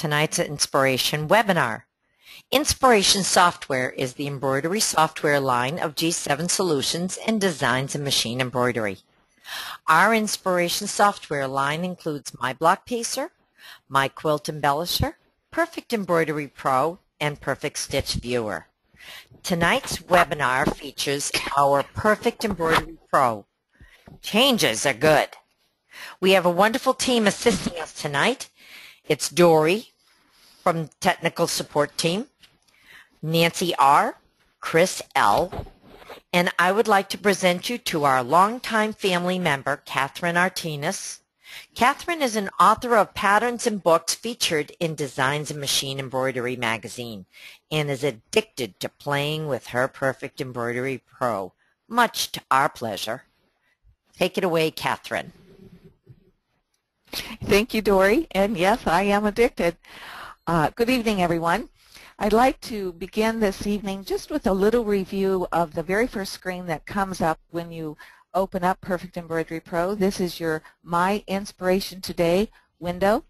tonight's Inspiration webinar. Inspiration Software is the embroidery software line of G7 Solutions and Designs in Machine Embroidery. Our Inspiration Software line includes My Block Pacer, My Quilt Embellisher, Perfect Embroidery Pro, and Perfect Stitch Viewer. Tonight's webinar features our Perfect Embroidery Pro. Changes are good. We have a wonderful team assisting us tonight. It's Dory from Technical Support Team, Nancy R., Chris L., and I would like to present you to our longtime family member, Catherine Artinas. Catherine is an author of patterns and books featured in Designs in Machine Embroidery magazine and is addicted to playing with her Perfect Embroidery Pro, much to our pleasure. Take it away, Catherine. Thank you, Dory. And yes, I am addicted. Uh, good evening, everyone. I'd like to begin this evening just with a little review of the very first screen that comes up when you open up Perfect Embroidery Pro. This is your My Inspiration Today window.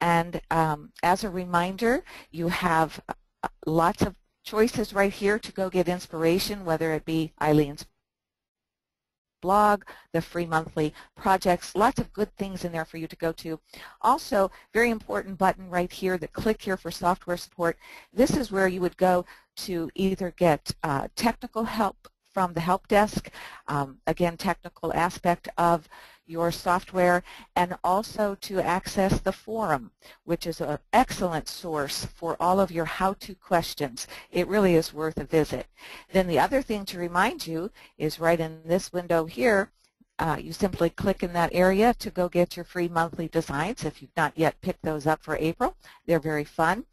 And um, as a reminder, you have uh, lots of choices right here to go get inspiration, whether it be Eileen's blog, the free monthly projects, lots of good things in there for you to go to. Also, very important button right here, the click here for software support. This is where you would go to either get uh, technical help from the help desk, um, again, technical aspect of your software, and also to access the forum, which is an excellent source for all of your how-to questions. It really is worth a visit. Then the other thing to remind you is right in this window here, uh, you simply click in that area to go get your free monthly designs if you've not yet picked those up for April. They're very fun.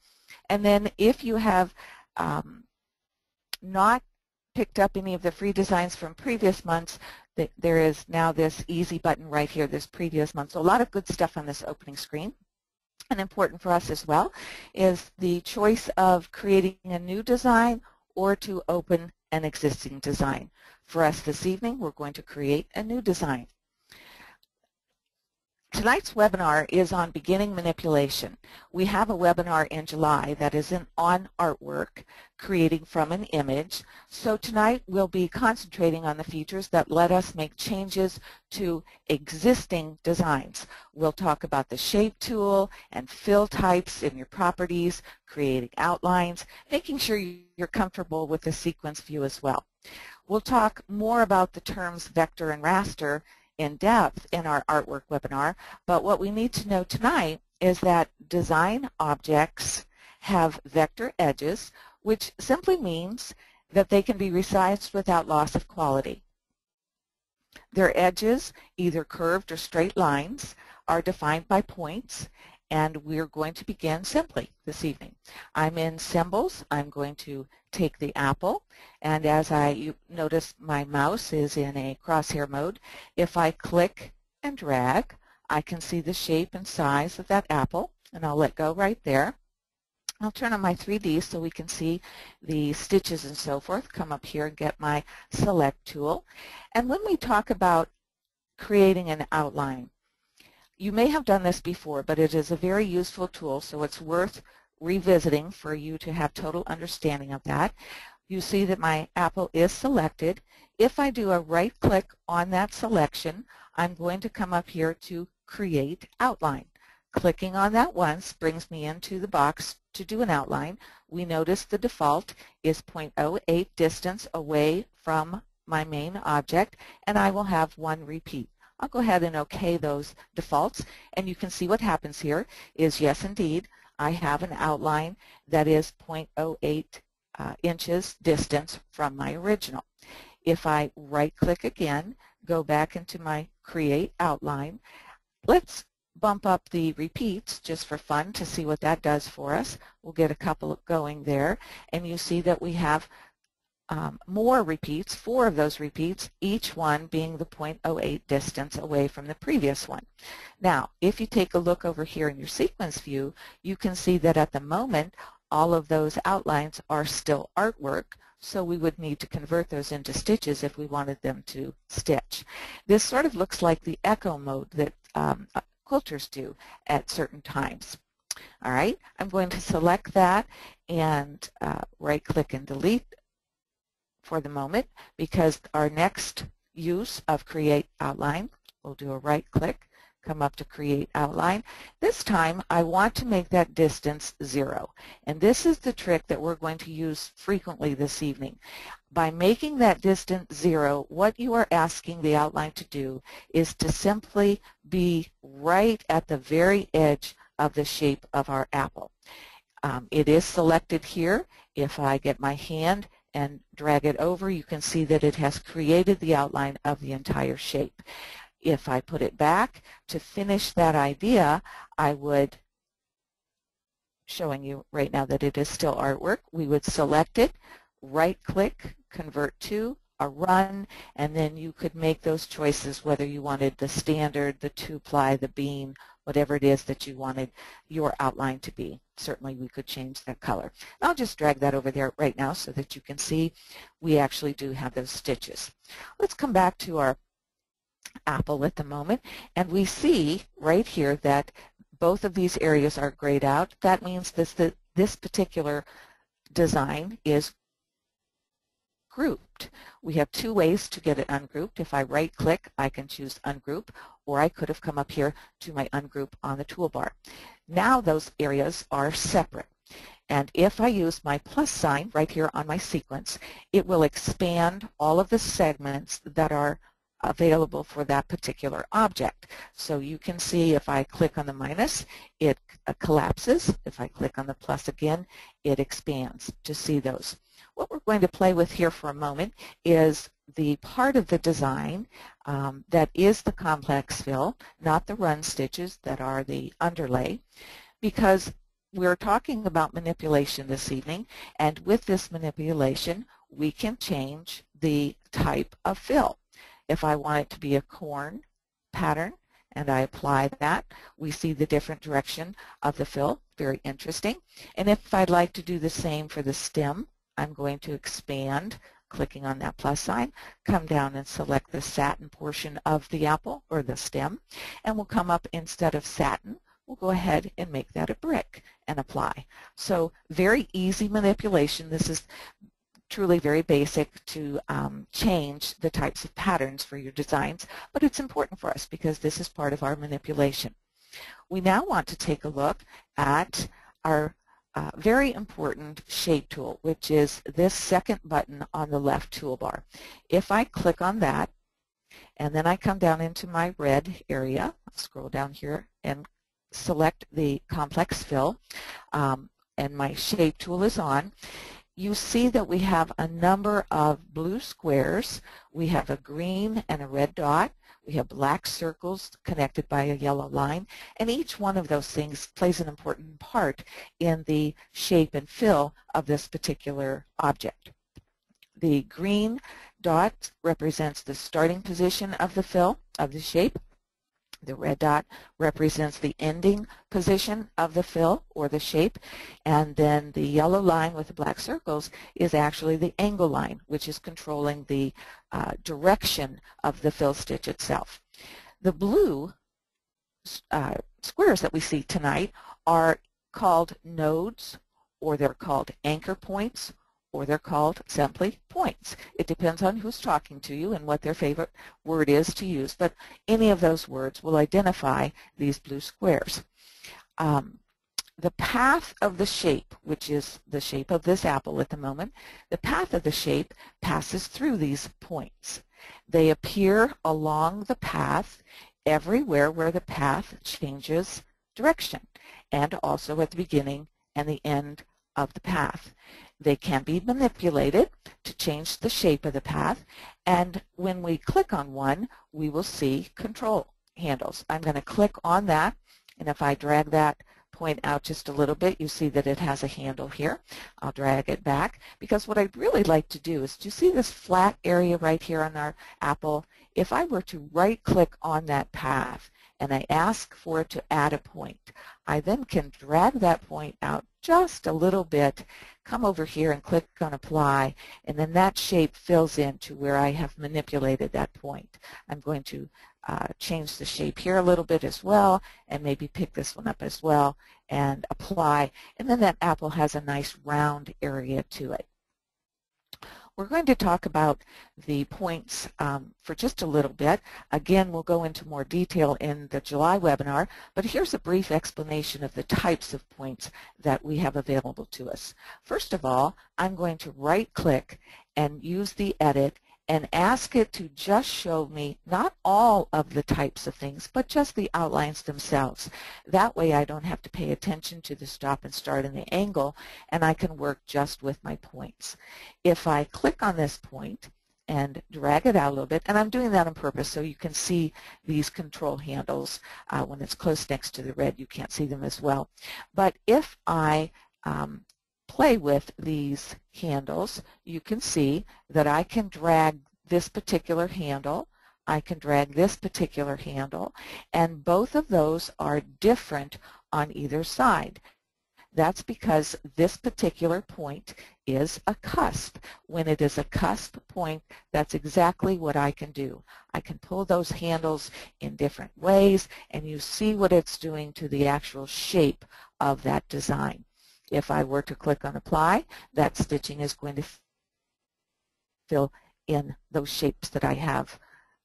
And then if you have um, not picked up any of the free designs from previous months, there is now this easy button right here, this previous month. So a lot of good stuff on this opening screen. And important for us as well is the choice of creating a new design or to open an existing design. For us this evening, we're going to create a new design. Tonight's webinar is on beginning manipulation. We have a webinar in July that is on artwork, creating from an image. So tonight we'll be concentrating on the features that let us make changes to existing designs. We'll talk about the shape tool and fill types in your properties, creating outlines, making sure you're comfortable with the sequence view as well. We'll talk more about the terms vector and raster in depth in our artwork webinar, but what we need to know tonight is that design objects have vector edges, which simply means that they can be resized without loss of quality. Their edges, either curved or straight lines, are defined by points, and we're going to begin simply this evening. I'm in symbols. I'm going to take the apple, and as I notice my mouse is in a crosshair mode, if I click and drag, I can see the shape and size of that apple, and I'll let go right there. I'll turn on my 3D so we can see the stitches and so forth. Come up here and get my select tool. And when we talk about creating an outline, you may have done this before, but it is a very useful tool, so it's worth revisiting for you to have total understanding of that. You see that my apple is selected. If I do a right click on that selection, I'm going to come up here to create outline. Clicking on that once brings me into the box to do an outline. We notice the default is 0.08 distance away from my main object, and I will have one repeat. I'll go ahead and OK those defaults. And you can see what happens here is, yes, indeed, I have an outline that is 0.08 uh, inches distance from my original. If I right-click again, go back into my Create Outline, let's bump up the repeats just for fun to see what that does for us. We'll get a couple going there, and you see that we have um, more repeats, four of those repeats, each one being the 0.08 distance away from the previous one. Now, if you take a look over here in your sequence view, you can see that at the moment, all of those outlines are still artwork, so we would need to convert those into stitches if we wanted them to stitch. This sort of looks like the echo mode that um, uh, quilters do at certain times. All right, I'm going to select that and uh, right click and delete for the moment because our next use of create outline, we'll do a right click, come up to create outline. This time I want to make that distance zero and this is the trick that we're going to use frequently this evening. By making that distance zero, what you are asking the outline to do is to simply be right at the very edge of the shape of our apple. Um, it is selected here. If I get my hand and drag it over, you can see that it has created the outline of the entire shape. If I put it back to finish that idea, I would, showing you right now that it is still artwork, we would select it, right-click, convert to, a run, and then you could make those choices whether you wanted the standard, the two-ply, the bean, whatever it is that you wanted your outline to be. Certainly we could change that color. I'll just drag that over there right now so that you can see we actually do have those stitches. Let's come back to our apple at the moment and we see right here that both of these areas are grayed out. That means this, that this particular design is grouped. We have two ways to get it ungrouped. If I right click, I can choose ungroup, or I could have come up here to my ungroup on the toolbar. Now those areas are separate. And if I use my plus sign right here on my sequence, it will expand all of the segments that are available for that particular object. So you can see if I click on the minus, it collapses. If I click on the plus again, it expands to see those. What we're going to play with here for a moment is the part of the design um, that is the complex fill, not the run stitches that are the underlay, because we're talking about manipulation this evening, and with this manipulation, we can change the type of fill. If I want it to be a corn pattern, and I apply that, we see the different direction of the fill, very interesting. And if I'd like to do the same for the stem, I'm going to expand, clicking on that plus sign, come down and select the satin portion of the apple or the stem, and we'll come up instead of satin, we'll go ahead and make that a brick and apply. So very easy manipulation. This is truly very basic to um, change the types of patterns for your designs, but it's important for us because this is part of our manipulation. We now want to take a look at our uh, very important shape tool, which is this second button on the left toolbar. If I click on that, and then I come down into my red area, scroll down here and select the complex fill, um, and my shape tool is on, you see that we have a number of blue squares. We have a green and a red dot. We have black circles connected by a yellow line, and each one of those things plays an important part in the shape and fill of this particular object. The green dot represents the starting position of the fill, of the shape. The red dot represents the ending position of the fill or the shape, and then the yellow line with the black circles is actually the angle line, which is controlling the uh, direction of the fill stitch itself. The blue uh, squares that we see tonight are called nodes, or they're called anchor points, or they're called simply points. It depends on who's talking to you and what their favorite word is to use, but any of those words will identify these blue squares. Um, the path of the shape, which is the shape of this apple at the moment, the path of the shape passes through these points. They appear along the path everywhere where the path changes direction and also at the beginning and the end of the path. They can be manipulated to change the shape of the path and when we click on one we will see control handles. I'm going to click on that and if I drag that point out just a little bit you see that it has a handle here. I'll drag it back because what I'd really like to do is do you see this flat area right here on our apple? If I were to right click on that path and I ask for it to add a point, I then can drag that point out just a little bit, come over here and click on apply, and then that shape fills in to where I have manipulated that point. I'm going to uh, change the shape here a little bit as well and maybe pick this one up as well and apply. And then that apple has a nice round area to it. We're going to talk about the points um, for just a little bit. Again, we'll go into more detail in the July webinar, but here's a brief explanation of the types of points that we have available to us. First of all, I'm going to right-click and use the edit and ask it to just show me not all of the types of things, but just the outlines themselves. That way I don't have to pay attention to the stop and start and the angle, and I can work just with my points. If I click on this point and drag it out a little bit, and I'm doing that on purpose so you can see these control handles. Uh, when it's close next to the red, you can't see them as well. But if I um, play with these handles, you can see that I can drag this particular handle, I can drag this particular handle, and both of those are different on either side. That's because this particular point is a cusp. When it is a cusp point, that's exactly what I can do. I can pull those handles in different ways, and you see what it's doing to the actual shape of that design. If I were to click on apply, that stitching is going to fill in those shapes that I have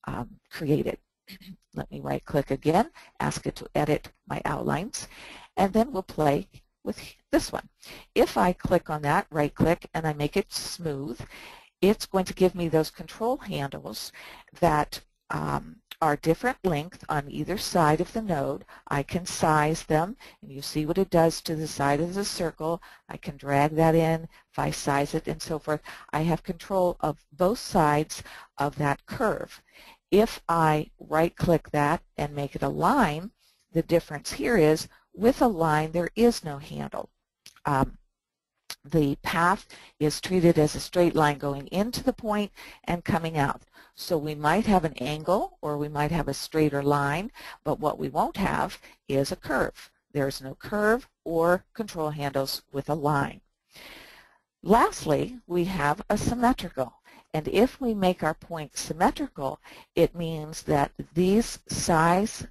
um, created. Let me right click again, ask it to edit my outlines, and then we'll play with this one. If I click on that, right click, and I make it smooth, it's going to give me those control handles that um, are different length on either side of the node. I can size them, and you see what it does to the side of the circle. I can drag that in if I size it and so forth. I have control of both sides of that curve. If I right-click that and make it a line, the difference here is with a line there is no handle. Um, the path is treated as a straight line going into the point and coming out. So we might have an angle or we might have a straighter line, but what we won't have is a curve. There's no curve or control handles with a line. Lastly, we have a symmetrical. And if we make our point symmetrical, it means that these size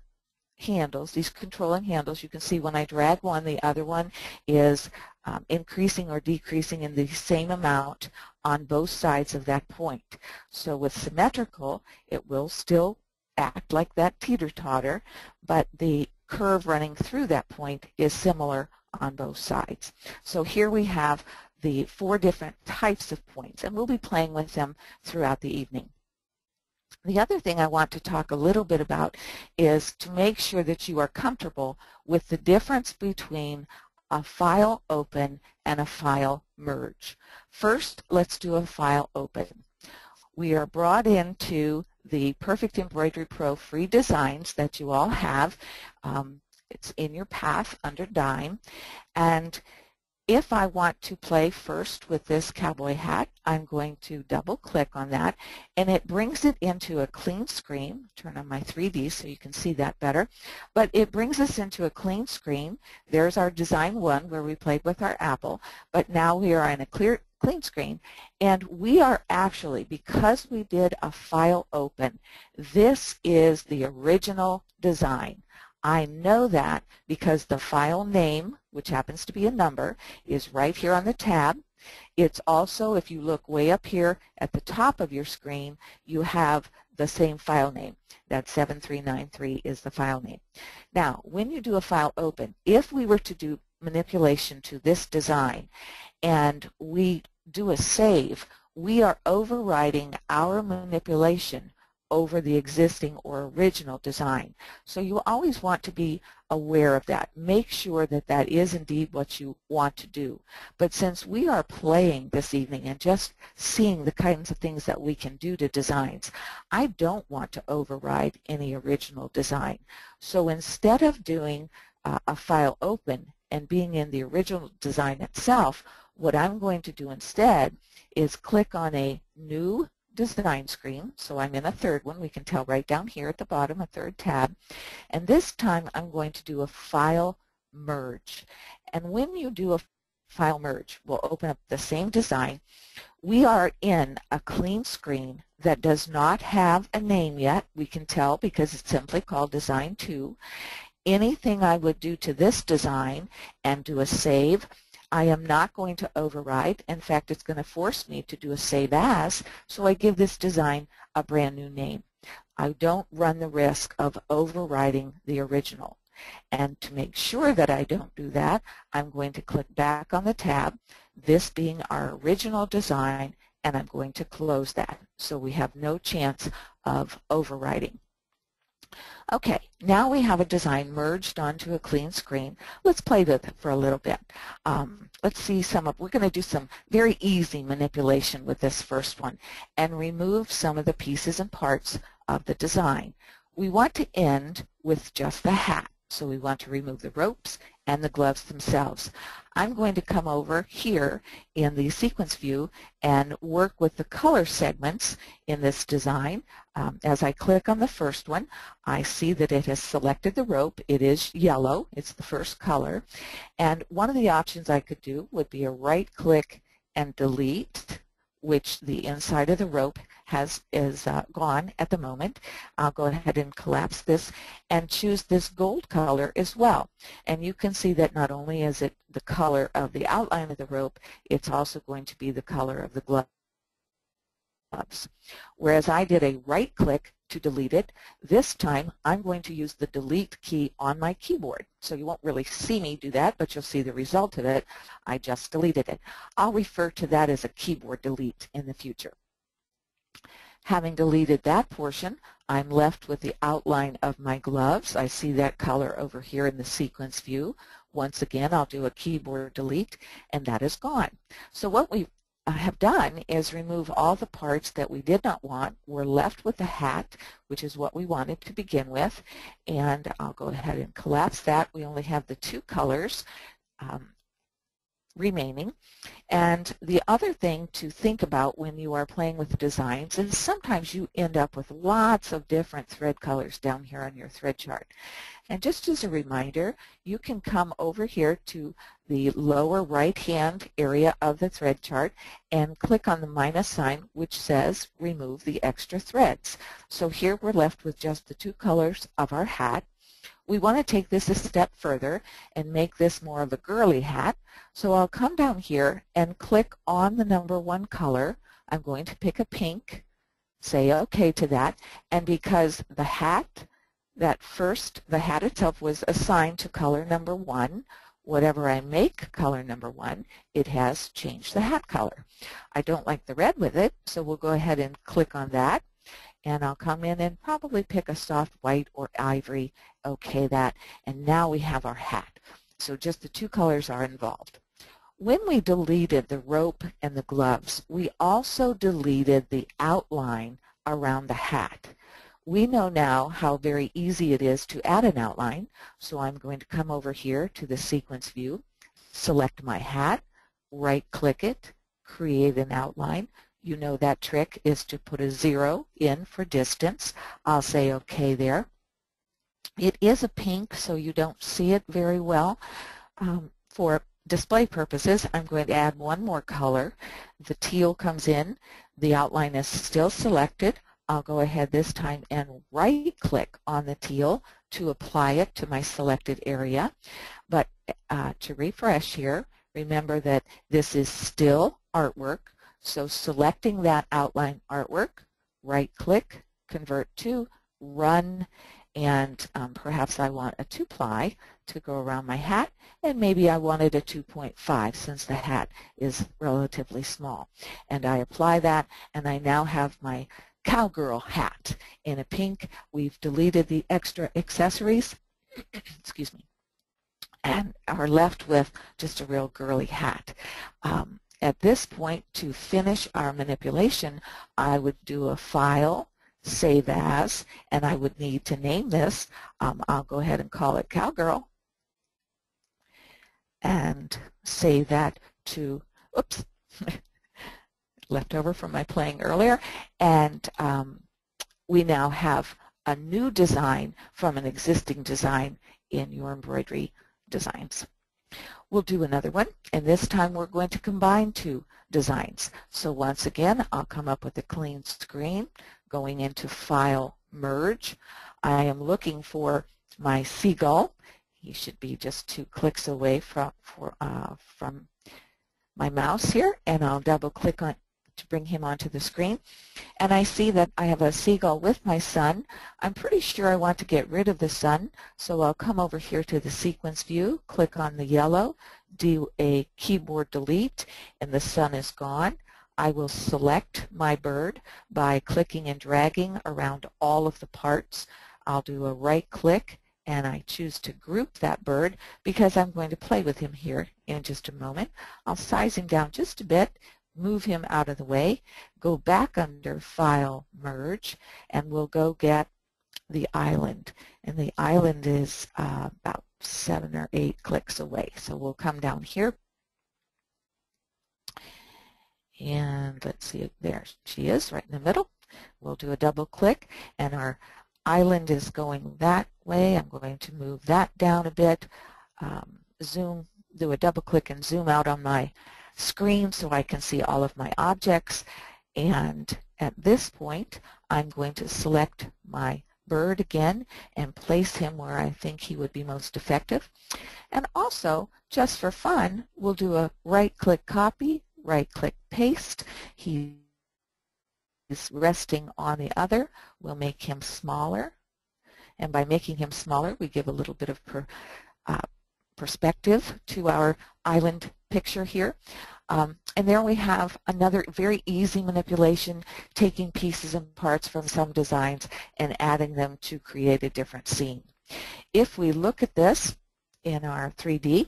handles, these controlling handles, you can see when I drag one, the other one is um, increasing or decreasing in the same amount on both sides of that point. So with symmetrical, it will still act like that teeter-totter, but the curve running through that point is similar on both sides. So here we have the four different types of points, and we'll be playing with them throughout the evening. The other thing I want to talk a little bit about is to make sure that you are comfortable with the difference between a file open and a file merge. First, let's do a file open. We are brought into the Perfect Embroidery Pro free designs that you all have. Um, it's in your path under Dime. And if I want to play first with this cowboy hat, I'm going to double click on that and it brings it into a clean screen. Turn on my 3D so you can see that better. But it brings us into a clean screen. There's our design one where we played with our apple, but now we are in a clear clean screen and we are actually, because we did a file open, this is the original design. I know that because the file name, which happens to be a number, is right here on the tab. It's also, if you look way up here at the top of your screen, you have the same file name. That 7393 is the file name. Now, when you do a file open, if we were to do manipulation to this design and we do a save, we are overriding our manipulation over the existing or original design. So you always want to be aware of that. Make sure that that is indeed what you want to do. But since we are playing this evening and just seeing the kinds of things that we can do to designs, I don't want to override any original design. So instead of doing uh, a file open and being in the original design itself, what I'm going to do instead is click on a new design screen. So I'm in a third one. We can tell right down here at the bottom, a third tab. And this time I'm going to do a file merge. And when you do a File Merge we'll open up the same design. We are in a clean screen that does not have a name yet. We can tell because it's simply called Design 2. Anything I would do to this design and do a save, I am not going to override. In fact, it's going to force me to do a save as, so I give this design a brand new name. I don't run the risk of overriding the original. And to make sure that I don't do that, I'm going to click back on the tab, this being our original design, and I'm going to close that. So we have no chance of overwriting. Okay, now we have a design merged onto a clean screen. Let's play with it for a little bit. Um, let's see some of, we're going to do some very easy manipulation with this first one and remove some of the pieces and parts of the design. We want to end with just the hat. So we want to remove the ropes and the gloves themselves. I'm going to come over here in the sequence view and work with the color segments in this design. Um, as I click on the first one, I see that it has selected the rope. It is yellow. It's the first color. And one of the options I could do would be a right click and delete which the inside of the rope has is uh, gone at the moment. I'll go ahead and collapse this and choose this gold color as well. And you can see that not only is it the color of the outline of the rope, it's also going to be the color of the glove gloves. Whereas I did a right click to delete it, this time I'm going to use the delete key on my keyboard. So you won't really see me do that, but you'll see the result of it. I just deleted it. I'll refer to that as a keyboard delete in the future. Having deleted that portion, I'm left with the outline of my gloves. I see that color over here in the sequence view. Once again, I'll do a keyboard delete, and that is gone. So what we have done is remove all the parts that we did not want. We're left with the hat, which is what we wanted to begin with. And I'll go ahead and collapse that. We only have the two colors. Um, remaining. And the other thing to think about when you are playing with designs is sometimes you end up with lots of different thread colors down here on your thread chart. And just as a reminder, you can come over here to the lower right-hand area of the thread chart and click on the minus sign which says remove the extra threads. So here we're left with just the two colors of our hat we want to take this a step further and make this more of a girly hat. So I'll come down here and click on the number one color. I'm going to pick a pink, say OK to that, and because the hat, that first, the hat itself was assigned to color number one, whatever I make color number one, it has changed the hat color. I don't like the red with it, so we'll go ahead and click on that and I'll come in and probably pick a soft white or ivory, okay that, and now we have our hat. So just the two colors are involved. When we deleted the rope and the gloves, we also deleted the outline around the hat. We know now how very easy it is to add an outline, so I'm going to come over here to the sequence view, select my hat, right-click it, create an outline. You know that trick is to put a zero in for distance. I'll say OK there. It is a pink, so you don't see it very well. Um, for display purposes, I'm going to add one more color. The teal comes in. The outline is still selected. I'll go ahead this time and right-click on the teal to apply it to my selected area. But uh, to refresh here, remember that this is still artwork. So selecting that outline artwork, right-click, convert to, run, and um, perhaps I want a 2-ply to go around my hat, and maybe I wanted a 2.5 since the hat is relatively small. And I apply that, and I now have my cowgirl hat in a pink. We've deleted the extra accessories, excuse me, and are left with just a real girly hat. Um, at this point, to finish our manipulation, I would do a file, save as, and I would need to name this. Um, I'll go ahead and call it Cowgirl and save that to, oops, left over from my playing earlier, and um, we now have a new design from an existing design in your embroidery designs. We'll do another one, and this time we're going to combine two designs. So once again, I'll come up with a clean screen, going into File, Merge. I am looking for my seagull. He should be just two clicks away from, for, uh, from my mouse here, and I'll double click on to bring him onto the screen. And I see that I have a seagull with my sun. I'm pretty sure I want to get rid of the sun, so I'll come over here to the sequence view, click on the yellow, do a keyboard delete, and the sun is gone. I will select my bird by clicking and dragging around all of the parts. I'll do a right click and I choose to group that bird because I'm going to play with him here in just a moment. I'll size him down just a bit move him out of the way, go back under File, Merge, and we'll go get the island. And the island is uh, about seven or eight clicks away. So we'll come down here. And let's see, there she is, right in the middle. We'll do a double click, and our island is going that way. I'm going to move that down a bit, um, zoom, do a double click and zoom out on my screen so I can see all of my objects. And at this point, I'm going to select my bird again and place him where I think he would be most effective. And also, just for fun, we'll do a right-click copy, right-click paste. He is resting on the other. We'll make him smaller. And by making him smaller, we give a little bit of per, uh, perspective to our island picture here. Um, and there we have another very easy manipulation, taking pieces and parts from some designs and adding them to create a different scene. If we look at this in our 3D,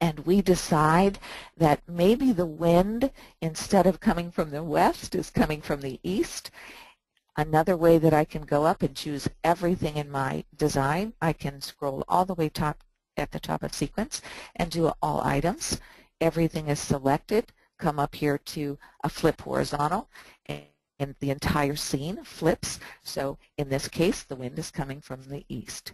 and we decide that maybe the wind, instead of coming from the west, is coming from the east, Another way that I can go up and choose everything in my design, I can scroll all the way top at the top of sequence and do all items. Everything is selected. Come up here to a flip horizontal and the entire scene flips. So in this case, the wind is coming from the east.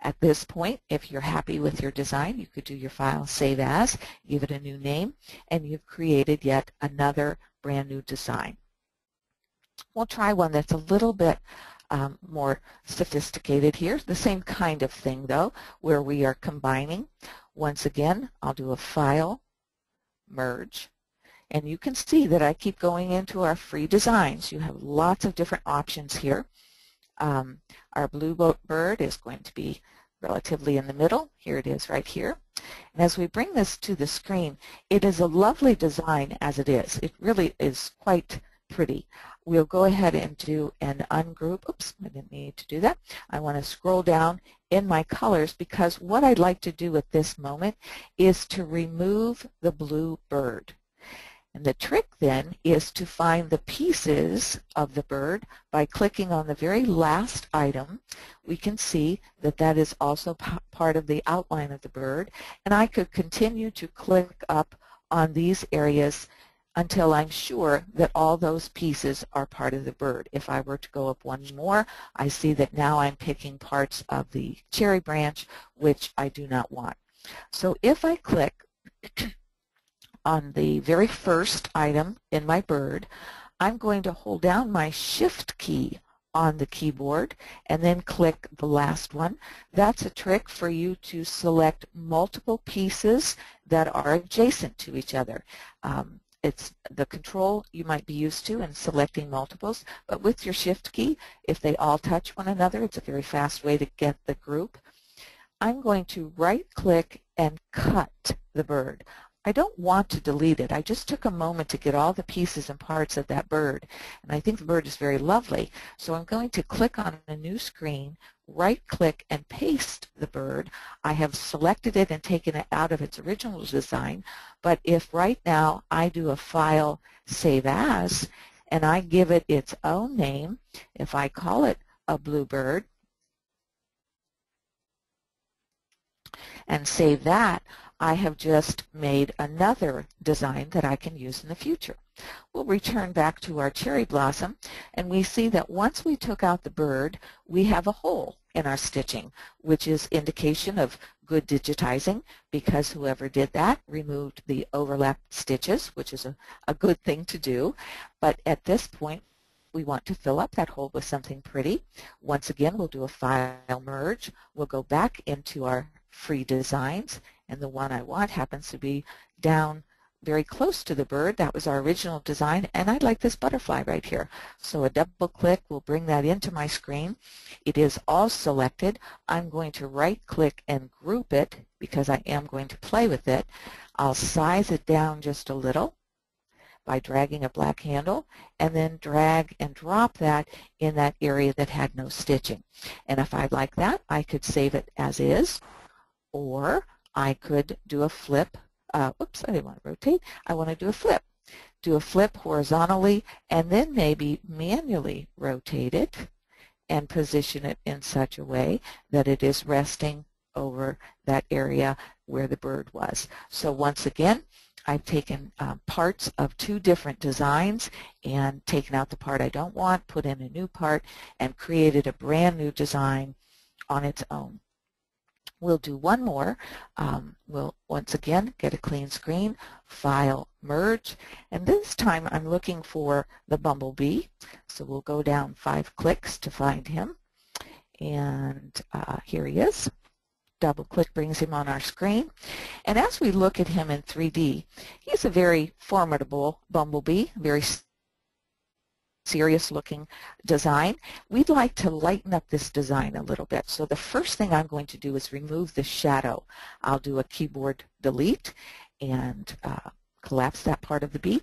At this point, if you're happy with your design, you could do your file Save As, give it a new name, and you've created yet another brand new design. We'll try one that's a little bit um, more sophisticated here. The same kind of thing, though, where we are combining. Once again, I'll do a File, Merge, and you can see that I keep going into our free designs. You have lots of different options here. Um, our blue bird is going to be relatively in the middle. Here it is right here. And as we bring this to the screen, it is a lovely design as it is. It really is quite pretty we'll go ahead and do an ungroup. Oops, I didn't need to do that. I want to scroll down in my colors because what I'd like to do at this moment is to remove the blue bird. And the trick then is to find the pieces of the bird by clicking on the very last item. We can see that that is also part of the outline of the bird. And I could continue to click up on these areas until I'm sure that all those pieces are part of the bird. If I were to go up one more, I see that now I'm picking parts of the cherry branch, which I do not want. So if I click on the very first item in my bird, I'm going to hold down my Shift key on the keyboard and then click the last one. That's a trick for you to select multiple pieces that are adjacent to each other. Um, it's the control you might be used to in selecting multiples, but with your shift key, if they all touch one another, it's a very fast way to get the group. I'm going to right click and cut the bird. I don't want to delete it. I just took a moment to get all the pieces and parts of that bird, and I think the bird is very lovely. So I'm going to click on a new screen, right-click, and paste the bird. I have selected it and taken it out of its original design, but if right now I do a file save as, and I give it its own name, if I call it a bluebird, and save that, I have just made another design that I can use in the future. We'll return back to our cherry blossom and we see that once we took out the bird, we have a hole in our stitching, which is indication of good digitizing because whoever did that removed the overlapped stitches, which is a, a good thing to do. But at this point, we want to fill up that hole with something pretty. Once again, we'll do a file merge. We'll go back into our free designs, and the one I want happens to be down very close to the bird. That was our original design, and I'd like this butterfly right here. So a double click will bring that into my screen. It is all selected. I'm going to right click and group it because I am going to play with it. I'll size it down just a little by dragging a black handle and then drag and drop that in that area that had no stitching. And if I'd like that, I could save it as is or I could do a flip. Uh, oops, I didn't want to rotate. I want to do a flip. Do a flip horizontally and then maybe manually rotate it and position it in such a way that it is resting over that area where the bird was. So once again, I've taken um, parts of two different designs and taken out the part I don't want, put in a new part, and created a brand new design on its own. We'll do one more. Um, we'll once again get a clean screen, File, Merge, and this time I'm looking for the bumblebee. So we'll go down five clicks to find him. And uh, here he is double click brings him on our screen. And as we look at him in 3D, he's a very formidable bumblebee, very serious looking design. We'd like to lighten up this design a little bit. So the first thing I'm going to do is remove the shadow. I'll do a keyboard delete and uh, collapse that part of the bee.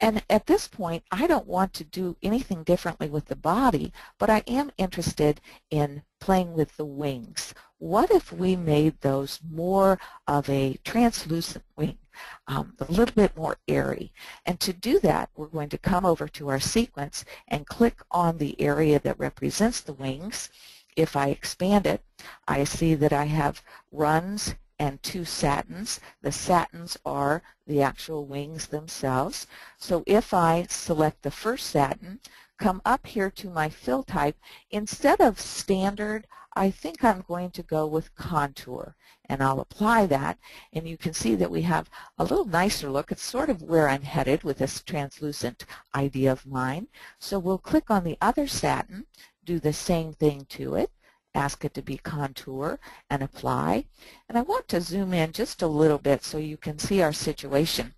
And at this point, I don't want to do anything differently with the body, but I am interested in playing with the wings. What if we made those more of a translucent wing, um, a little bit more airy? And to do that, we're going to come over to our sequence and click on the area that represents the wings. If I expand it, I see that I have runs and two satins. The satins are the actual wings themselves. So if I select the first satin, come up here to my fill type, instead of standard, I think I'm going to go with contour and I'll apply that and you can see that we have a little nicer look. It's sort of where I'm headed with this translucent idea of mine. So we'll click on the other satin, do the same thing to it ask it to be contour and apply. And I want to zoom in just a little bit so you can see our situation.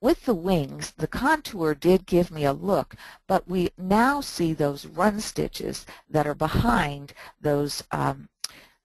With the wings, the contour did give me a look, but we now see those run stitches that are behind those um,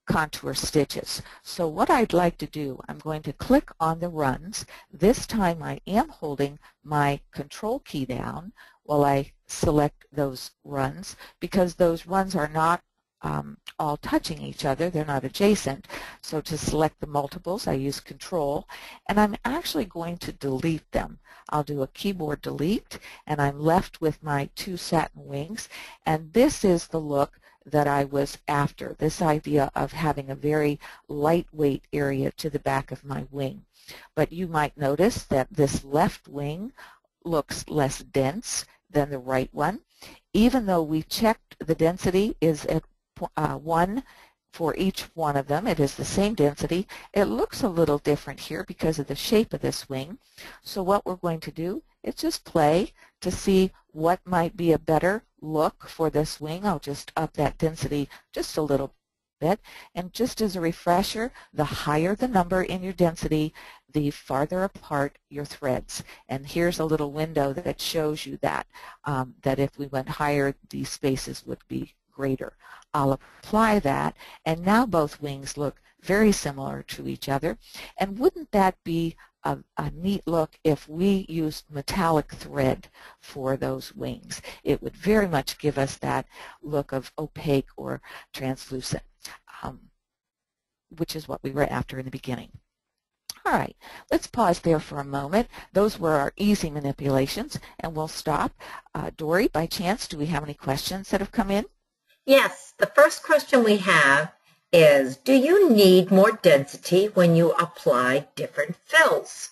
contour stitches. So what I'd like to do, I'm going to click on the runs. This time I am holding my control key down while I select those runs because those runs are not um, all touching each other. They're not adjacent. So to select the multiples, I use Control, and I'm actually going to delete them. I'll do a keyboard delete, and I'm left with my two satin wings, and this is the look that I was after, this idea of having a very lightweight area to the back of my wing. But you might notice that this left wing looks less dense than the right one. Even though we checked the density is at uh, 1 for each one of them. It is the same density. It looks a little different here because of the shape of this wing. So what we're going to do is just play to see what might be a better look for this wing. I'll just up that density just a little bit. And just as a refresher, the higher the number in your density, the farther apart your threads. And here's a little window that shows you that, um, that if we went higher, these spaces would be greater. I'll apply that, and now both wings look very similar to each other. And wouldn't that be a, a, neat look if we used metallic thread for those wings? It would very much give us that look of opaque or translucent, um, which is what we were after in the beginning. All right, let's pause there for a moment. Those were our easy manipulations, and we'll stop. Uh, Dory, by chance, do we have any questions that have come in? Yes, the first question we have is, do you need more density when you apply different fills?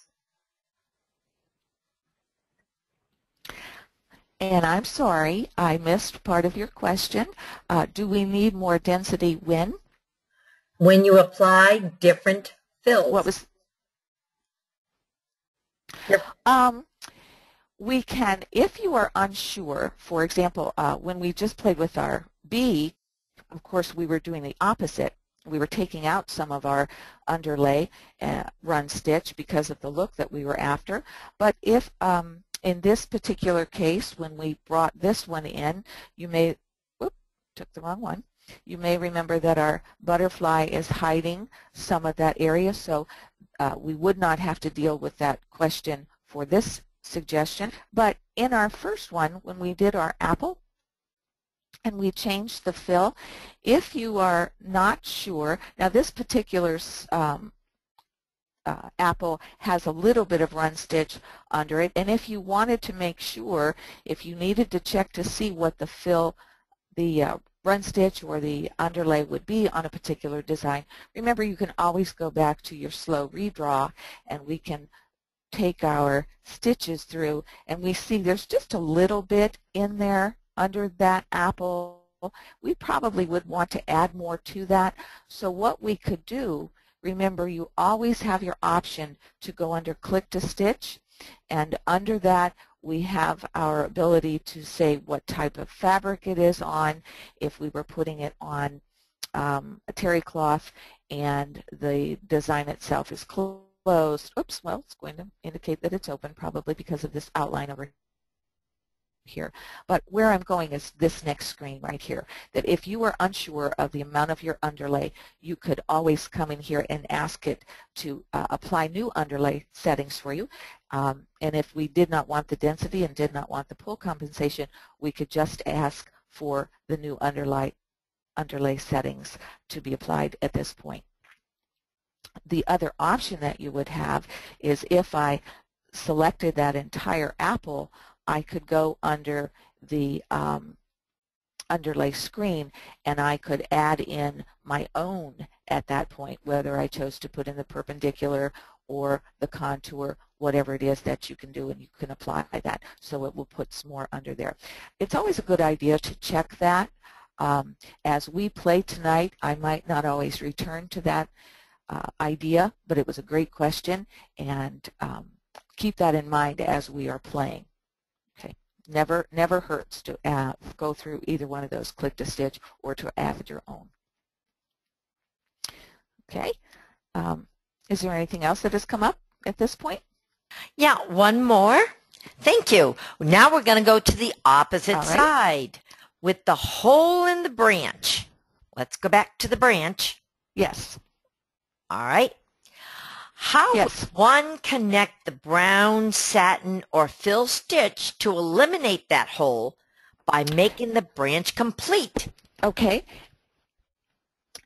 And I'm sorry, I missed part of your question. Uh, do we need more density when? When you apply different fills. What was? Yep. Um, we can, if you are unsure, for example, uh, when we just played with our bee, of course we were doing the opposite. We were taking out some of our underlay uh, run stitch because of the look that we were after. But if um, in this particular case, when we brought this one in, you may, whoop, took the wrong one. You may remember that our butterfly is hiding some of that area, so uh, we would not have to deal with that question for this suggestion. But in our first one, when we did our apple, and we change the fill, if you are not sure, now this particular um, uh, apple has a little bit of run stitch under it, and if you wanted to make sure, if you needed to check to see what the fill, the uh, run stitch or the underlay would be on a particular design, remember you can always go back to your slow redraw and we can take our stitches through and we see there's just a little bit in there under that apple. We probably would want to add more to that. So what we could do, remember you always have your option to go under click to stitch and under that we have our ability to say what type of fabric it is on, if we were putting it on um, a terry cloth and the design itself is closed. Oops, well, it's going to indicate that it's open probably because of this outline over here. But where I'm going is this next screen right here, that if you were unsure of the amount of your underlay, you could always come in here and ask it to uh, apply new underlay settings for you. Um, and if we did not want the density and did not want the pull compensation, we could just ask for the new underlay, underlay settings to be applied at this point the other option that you would have is if I selected that entire apple, I could go under the um, underlay screen and I could add in my own at that point, whether I chose to put in the perpendicular or the contour, whatever it is that you can do and you can apply that so it will put some more under there. It's always a good idea to check that. Um, as we play tonight, I might not always return to that uh, idea, but it was a great question, and um, keep that in mind as we are playing. Never never hurts to add, go through either one of those, click to stitch, or to add your own. Okay, um, is there anything else that has come up at this point? Yeah, one more. Thank you. Now we're going to go to the opposite right. side with the hole in the branch. Let's go back to the branch. Yes. All right. How yes. would one connect the brown satin or fill stitch to eliminate that hole by making the branch complete? Okay.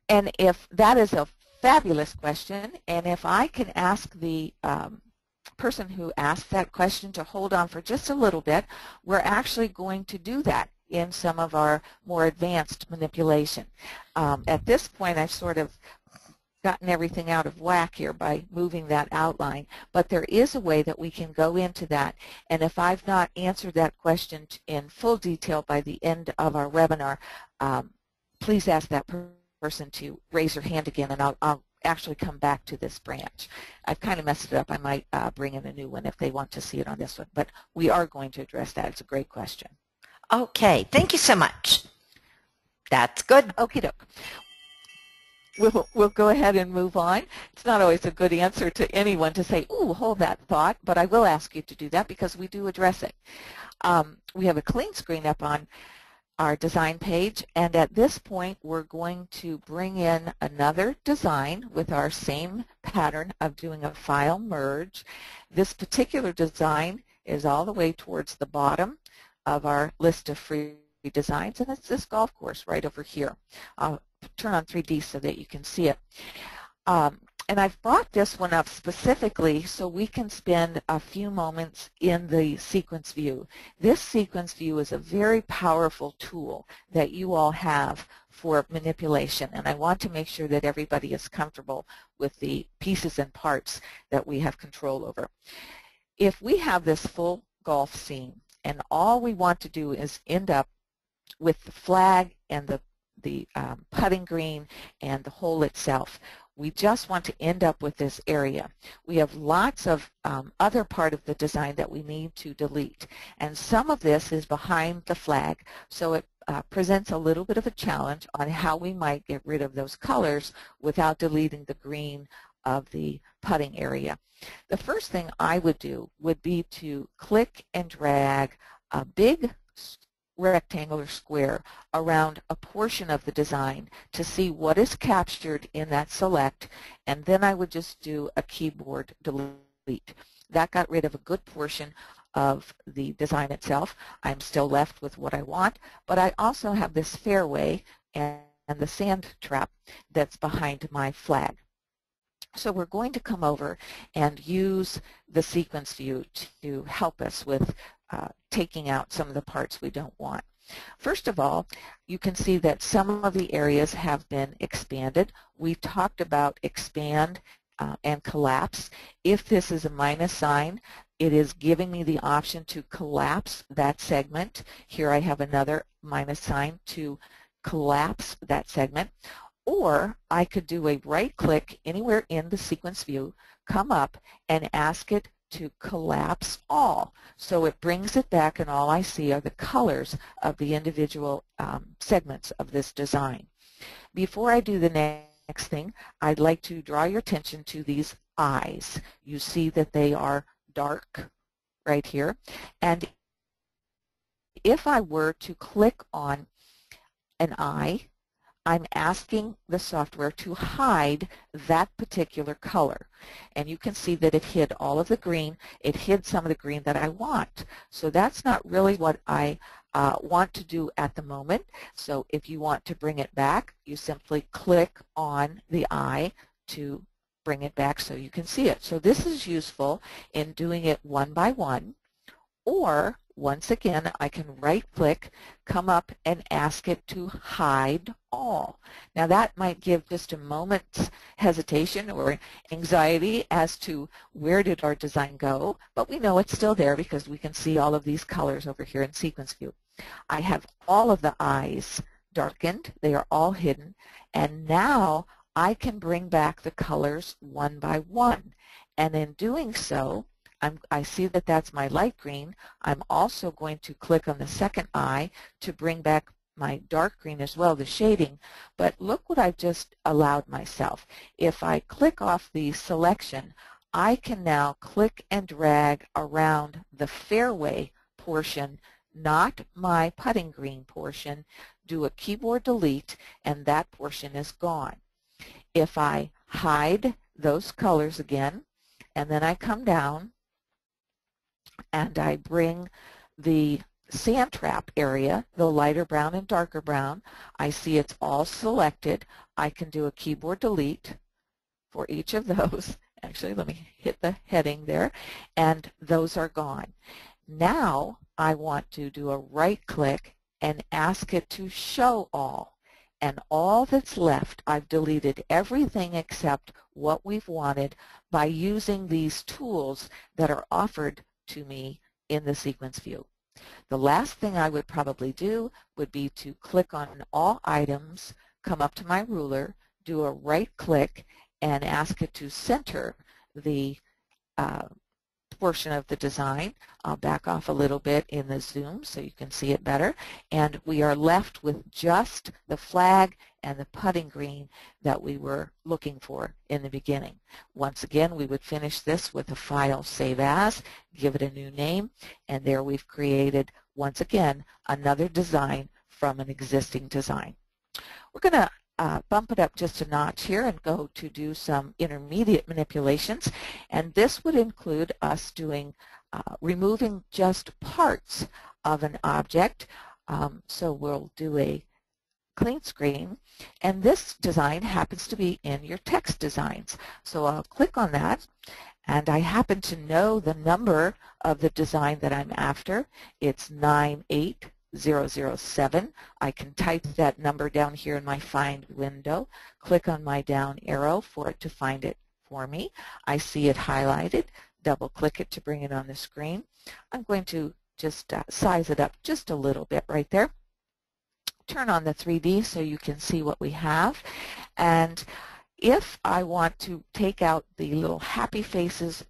And if that is a fabulous question, and if I can ask the um, person who asked that question to hold on for just a little bit, we're actually going to do that in some of our more advanced manipulation. Um, at this point, I've sort of gotten everything out of whack here by moving that outline, but there is a way that we can go into that. And if I've not answered that question in full detail by the end of our webinar, um, please ask that person to raise their hand again and I'll, I'll, actually come back to this branch. I've kind of messed it up. I might uh, bring in a new one if they want to see it on this one, but we are going to address that. It's a great question. Okay, thank you so much. That's good. Okay, doke we'll, we'll go ahead and move on. It's not always a good answer to anyone to say, ooh, hold that thought, but I will ask you to do that because we do address it. Um, we have a clean screen up on our design page, and at this point, we're going to bring in another design with our same pattern of doing a file merge. This particular design is all the way towards the bottom of our list of free designs, and it's this golf course right over here. I'll turn on 3D so that you can see it. Um, and I've brought this one up specifically so we can spend a few moments in the sequence view. This sequence view is a very powerful tool that you all have for manipulation and I want to make sure that everybody is comfortable with the pieces and parts that we have control over. If we have this full golf scene And all we want to do is end up with the flag and the, the um, putting green and the hole itself. We just want to end up with this area. We have lots of um, other part of the design that we need to delete. And some of this is behind the flag, so it uh, presents a little bit of a challenge on how we might get rid of those colors without deleting the green of the putting area. The first thing I would do would be to click and drag a big rectangular square around a portion of the design to see what is captured in that select and then I would just do a keyboard delete. That got rid of a good portion of the design itself. I'm still left with what I want, but I also have this fairway and, and the sand trap that's behind my flag. So we're going to come over and use the sequence view to help us with uh, taking out some of the parts we don't want. First of all, you can see that some of the areas have been expanded. We talked about expand uh, and collapse. If this is a minus sign, it is giving me the option to collapse that segment. Here I have another minus sign to collapse that segment. Or I could do a right click anywhere in the sequence view, come up and ask it to collapse all. So it brings it back and all I see are the colors of the individual um, segments of this design. Before I do the next thing, I'd like to draw your attention to these eyes. You see that they are dark right here. And if I were to click on an eye, I'm asking the software to hide that particular color. And you can see that it hid all of the green. It hid some of the green that I want. So that's not really what I uh, want to do at the moment. So if you want to bring it back, you simply click on the eye to bring it back so you can see it. So this is useful in doing it one by one or once again, I can right-click, come up, and ask it to hide all. Now that might give just a moment's hesitation or anxiety as to where did our design go, but we know it's still there because we can see all of these colors over here in Sequence View. I have all of the eyes darkened. They are all hidden. And now I can bring back the colors one by one. And in doing so, I'm, I see that that's my light green. I'm also going to click on the second eye to bring back my dark green as well, the shading. But look what I've just allowed myself. If I click off the selection, I can now click and drag around the fairway portion, not my putting green portion, do a keyboard delete, and that portion is gone. If I hide those colors again, and then I come down and I bring the sand trap area, the lighter brown and darker brown. I see it's all selected. I can do a keyboard delete for each of those. Actually, let me hit the heading there, and those are gone. Now I want to do a right click and ask it to show all. And all that's left, I've deleted everything except what we've wanted by using these tools that are offered to me in the sequence view. The last thing I would probably do would be to click on all items, come up to my ruler, do a right click, and ask it to center the uh, portion of the design. I'll back off a little bit in the zoom so you can see it better. And we are left with just the flag and the putting green that we were looking for in the beginning. Once again, we would finish this with a file save as, give it a new name, and there we've created, once again, another design from an existing design. We're going to uh, bump it up just a notch here and go to do some intermediate manipulations. And this would include us doing, uh, removing just parts of an object. Um, so we'll do a clean screen. And this design happens to be in your text designs. So I'll click on that. And I happen to know the number of the design that I'm after. It's 98 007. I can type that number down here in my Find window, click on my down arrow for it to find it for me. I see it highlighted, double click it to bring it on the screen. I'm going to just uh, size it up just a little bit right there. Turn on the 3D so you can see what we have. And if I want to take out the little happy faces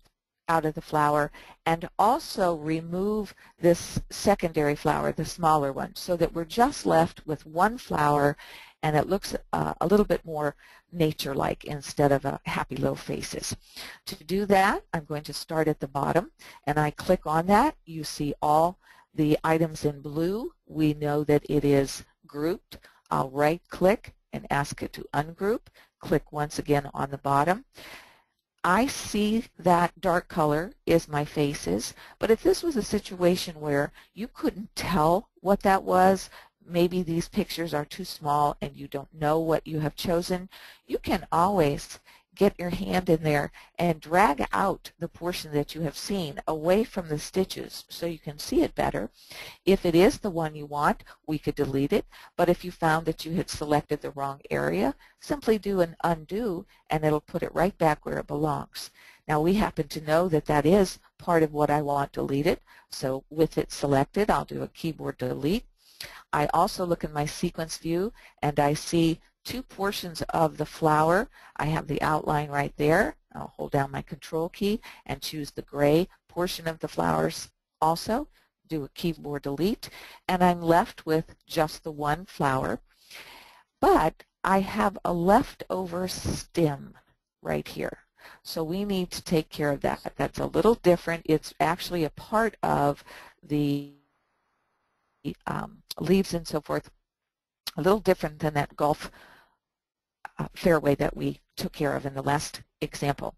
out of the flower and also remove this secondary flower, the smaller one, so that we're just left with one flower and it looks uh, a little bit more nature-like instead of a happy little faces. To do that, I'm going to start at the bottom and I click on that. You see all the items in blue. We know that it is grouped. I'll right-click and ask it to ungroup. Click once again on the bottom. I see that dark color is my faces, but if this was a situation where you couldn't tell what that was, maybe these pictures are too small and you don't know what you have chosen, you can always get your hand in there and drag out the portion that you have seen away from the stitches so you can see it better. If it is the one you want, we could delete it, but if you found that you had selected the wrong area, simply do an undo and it'll put it right back where it belongs. Now we happen to know that that is part of what I want deleted, so with it selected, I'll do a keyboard delete. I also look in my sequence view and I see two portions of the flower. I have the outline right there. I'll hold down my control key and choose the gray portion of the flowers also. Do a keyboard delete and I'm left with just the one flower. But I have a leftover stem right here. So we need to take care of that. That's a little different. It's actually a part of the um, leaves and so forth, a little different than that golf uh, fairway that we took care of in the last example.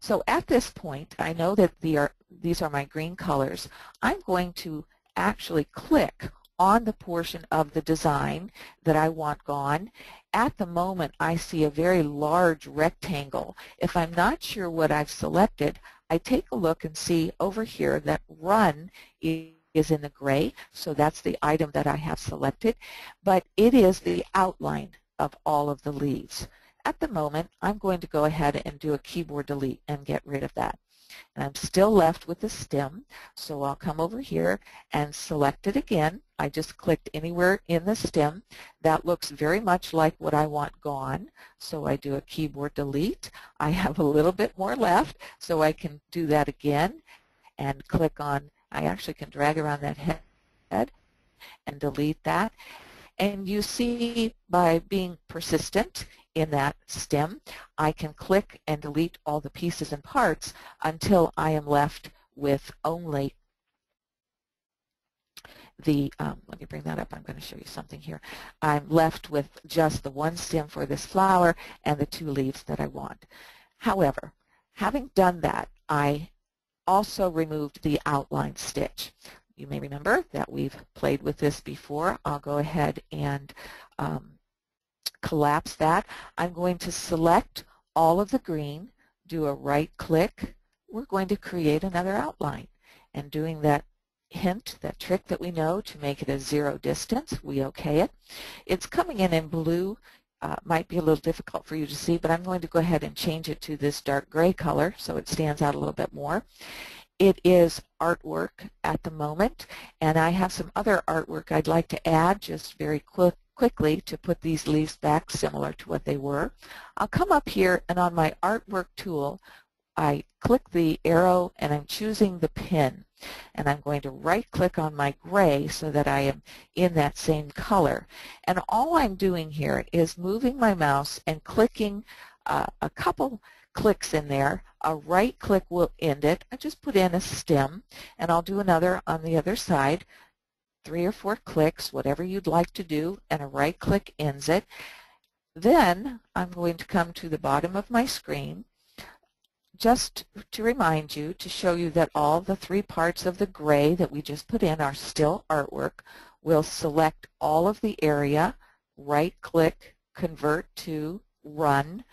So at this point, I know that the are, these are my green colors. I'm going to actually click on the portion of the design that I want gone. At the moment, I see a very large rectangle. If I'm not sure what I've selected, I take a look and see over here that run is in the gray, so that's the item that I have selected, but it is the outline of all of the leaves. At the moment, I'm going to go ahead and do a keyboard delete and get rid of that. And I'm still left with the stem, so I'll come over here and select it again. I just clicked anywhere in the stem. That looks very much like what I want gone, so I do a keyboard delete. I have a little bit more left, so I can do that again and click on, I actually can drag around that head and delete that. And you see by being persistent in that stem, I can click and delete all the pieces and parts until I am left with only the, um, let me bring that up, I'm going to show you something here. I'm left with just the one stem for this flower and the two leaves that I want. However, having done that, I also removed the outline stitch. You may remember that we've played with this before. I'll go ahead and um, collapse that. I'm going to select all of the green, do a right click. We're going to create another outline. And doing that hint, that trick that we know to make it a zero distance, we OK it. It's coming in in blue. Uh, might be a little difficult for you to see, but I'm going to go ahead and change it to this dark gray color so it stands out a little bit more. It is artwork at the moment, and I have some other artwork I'd like to add just very quick, quickly to put these leaves back similar to what they were. I'll come up here and on my artwork tool, I click the arrow and I'm choosing the pin and I'm going to right click on my gray so that I am in that same color and all I'm doing here is moving my mouse and clicking uh, a couple clicks in there. A right click will end it. I just put in a stem and I'll do another on the other side. Three or four clicks, whatever you'd like to do, and a right click ends it. Then I'm going to come to the bottom of my screen just to remind you, to show you that all the three parts of the gray that we just put in are still artwork, we'll select all of the area, right-click, convert to run,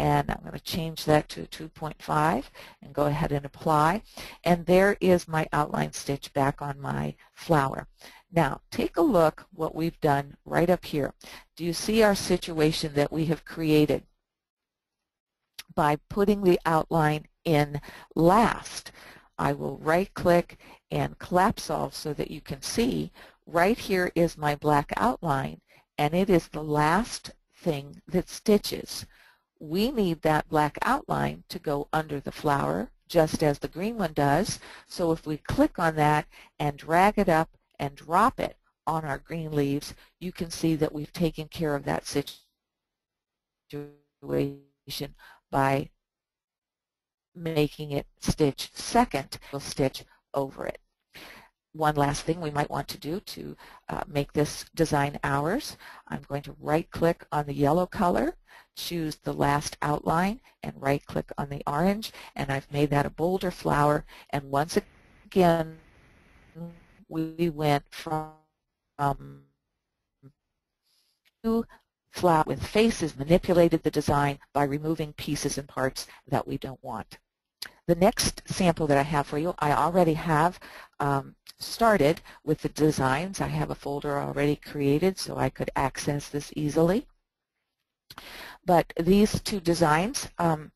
and I'm going to change that to 2.5 and go ahead and apply. And there is my outline stitch back on my flower. Now, take a look what we've done right up here. Do you see our situation that we have created by putting the outline in last? I will right-click and collapse solve so that you can see right here is my black outline and it is the last thing that stitches. We need that black outline to go under the flower just as the green one does. So if we click on that and drag it up and drop it on our green leaves, you can see that we've taken care of that situation by making it stitch second. We'll stitch over it. One last thing we might want to do to uh, make this design ours, I'm going to right click on the yellow color, choose the last outline and right click on the orange and I've made that a bolder flower and once again we went from um, two flat with faces manipulated the design by removing pieces and parts that we don't want. The next sample that I have for you, I already have um, started with the designs. I have a folder already created so I could access this easily. But these two designs um,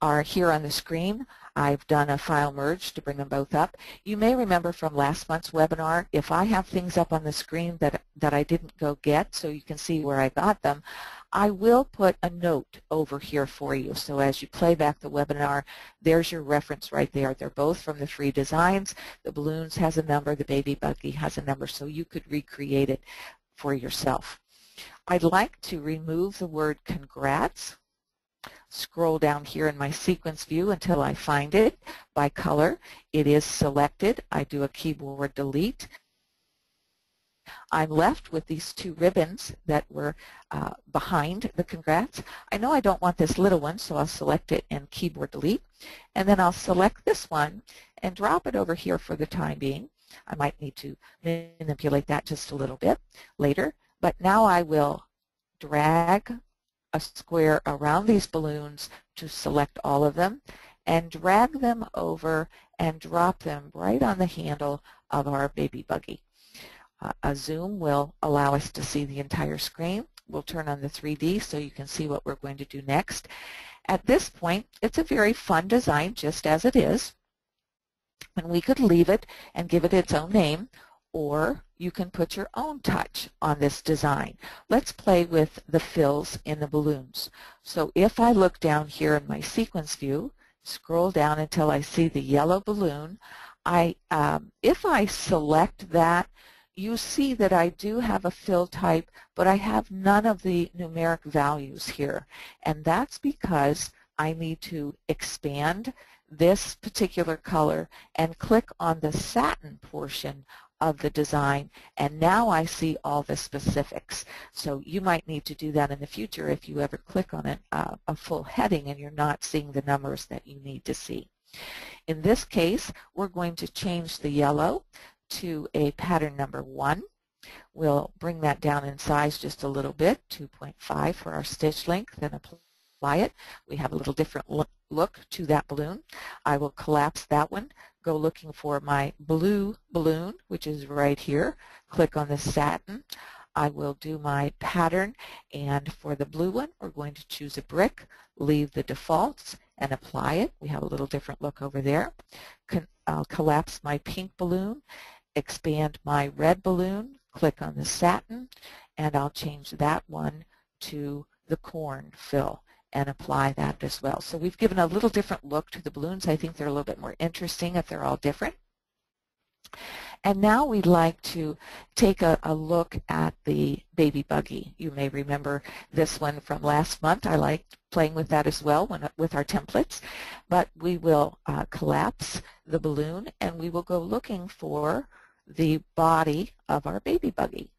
are here on the screen. I've done a file merge to bring them both up. You may remember from last month's webinar, if I have things up on the screen that, that I didn't go get so you can see where I got them, I will put a note over here for you. So as you play back the webinar, there's your reference right there. They're both from the free designs. The balloons has a number, the baby buggy has a number, so you could recreate it for yourself. I'd like to remove the word congrats scroll down here in my sequence view until I find it by color. It is selected. I do a keyboard delete. I'm left with these two ribbons that were uh, behind the congrats. I know I don't want this little one, so I'll select it and keyboard delete. And then I'll select this one and drop it over here for the time being. I might need to manipulate that just a little bit later. But now I will drag a square around these balloons to select all of them and drag them over and drop them right on the handle of our baby buggy. Uh, a zoom will allow us to see the entire screen. We'll turn on the 3D so you can see what we're going to do next. At this point, it's a very fun design just as it is. And we could leave it and give it its own name, or you can put your own touch on this design. Let's play with the fills in the balloons. So if I look down here in my sequence view, scroll down until I see the yellow balloon, I, um, if I select that, you see that I do have a fill type, but I have none of the numeric values here. And that's because I need to expand this particular color and click on the satin portion of the design and now I see all the specifics. So you might need to do that in the future if you ever click on uh, a full heading and you're not seeing the numbers that you need to see. In this case, we're going to change the yellow to a pattern number 1. We'll bring that down in size just a little bit, 2.5 for our stitch length, and apply it. We have a little different look to that balloon. I will collapse that one go looking for my blue balloon, which is right here. Click on the satin. I will do my pattern, and for the blue one, we're going to choose a brick, leave the defaults, and apply it. We have a little different look over there. I'll collapse my pink balloon, expand my red balloon, click on the satin, and I'll change that one to the corn fill and apply that as well. So we've given a little different look to the balloons. I think they're a little bit more interesting if they're all different. And now we'd like to take a, a, look at the baby buggy. You may remember this one from last month. I liked playing with that as well when, with our templates. But we will uh, collapse the balloon and we will go looking for the body of our baby buggy.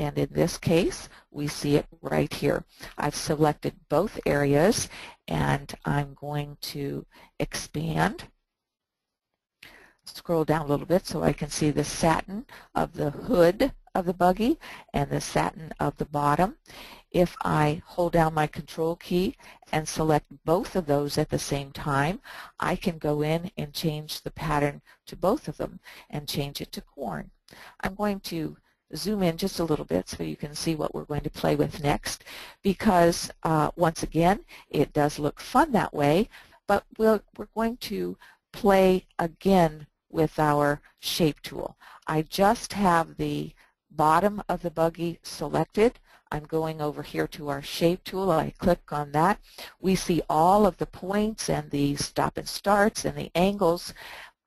And in this case, we see it right here. I've selected both areas and I'm going to expand. Scroll down a little bit so I can see the satin of the hood of the buggy and the satin of the bottom. If I hold down my control key and select both of those at the same time, I can go in and change the pattern to both of them and change it to corn. I'm going to zoom in just a little bit so you can see what we're going to play with next because uh, once again it does look fun that way but we'll, we're going to play again with our shape tool. I just have the bottom of the buggy selected. I'm going over here to our shape tool. I click on that. We see all of the points and the stop and starts and the angles.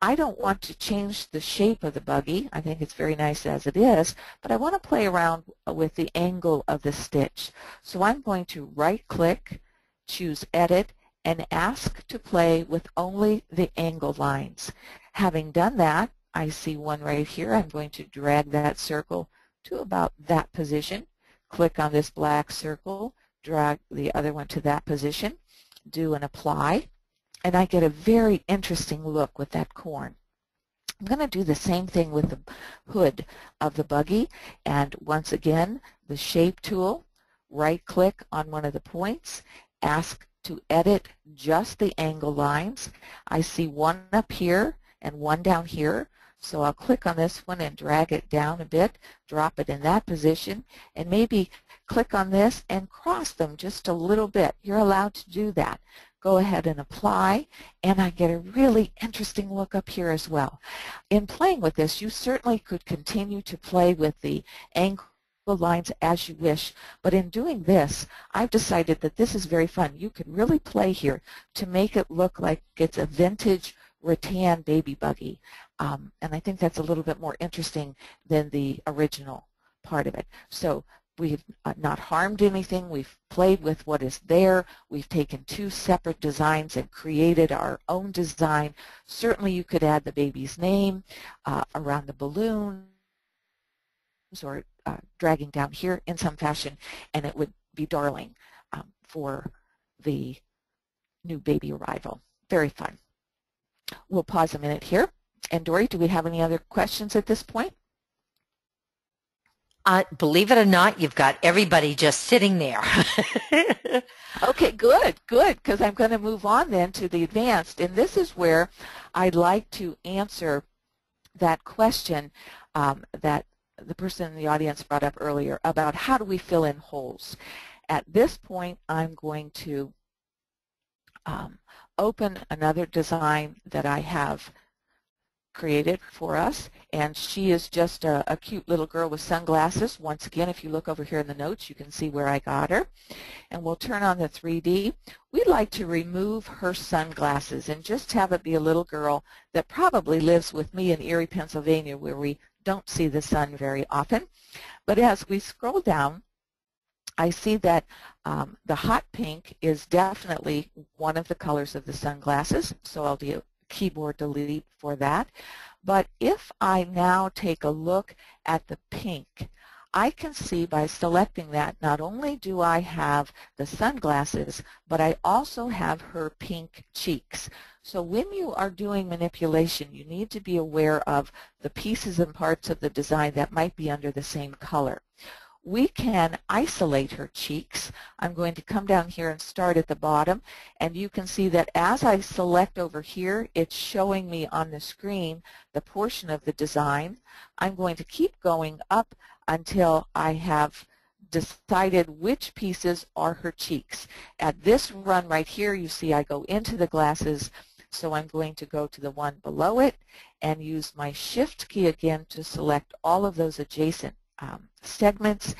I don't want to change the shape of the buggy. I think it's very nice as it is, but I want to play around with the angle of the stitch. So I'm going to right click, choose edit, and ask to play with only the angle lines. Having done that, I see one right here. I'm going to drag that circle to about that position click on this black circle, drag the other one to that position, do an apply, and I get a very interesting look with that corn. I'm going to do the same thing with the hood of the buggy, and once again, the Shape tool, right-click on one of the points, ask to edit just the angle lines. I see one up here and one down here. So I'll click on this one and drag it down a bit, drop it in that position, and maybe click on this and cross them just a little bit. You're allowed to do that. Go ahead and apply, and I get a really interesting look up here as well. In playing with this, you certainly could continue to play with the angle lines as you wish. But in doing this, I've decided that this is very fun. You could really play here to make it look like it's a vintage rattan baby buggy. Um, and I think that's a little bit more interesting than the original part of it. So we've uh, not harmed anything. We've played with what is there. We've taken two separate designs and created our own design. Certainly you could add the baby's name uh, around the balloon or uh, dragging down here in some fashion, and it would be darling um, for the new baby arrival. Very fun. We'll pause a minute here. And Dory, do we have any other questions at this point? Uh, believe it or not, you've got everybody just sitting there. okay, good, good, because I'm going to move on then to the advanced. And this is where I'd like to answer that question um, that the person in the audience brought up earlier about how do we fill in holes. At this point, I'm going to um, open another design that I have created for us and she is just a, a, cute little girl with sunglasses. Once again, if you look over here in the notes, you can see where I got her. And we'll turn on the 3D. We'd like to remove her sunglasses and just have it be a little girl that probably lives with me in Erie, Pennsylvania where we don't see the sun very often. But as we scroll down, I see that um, the hot pink is definitely one of the colors of the sunglasses, so I'll do keyboard delete for that. But if I now take a look at the pink, I can see by selecting that not only do I have the sunglasses, but I also have her pink cheeks. So when you are doing manipulation, you need to be aware of the pieces and parts of the design that might be under the same color we can isolate her cheeks. I'm going to come down here and start at the bottom and you can see that as I select over here it's showing me on the screen the portion of the design. I'm going to keep going up until I have decided which pieces are her cheeks. At this run right here you see I go into the glasses so I'm going to go to the one below it and use my shift key again to select all of those adjacent um, segments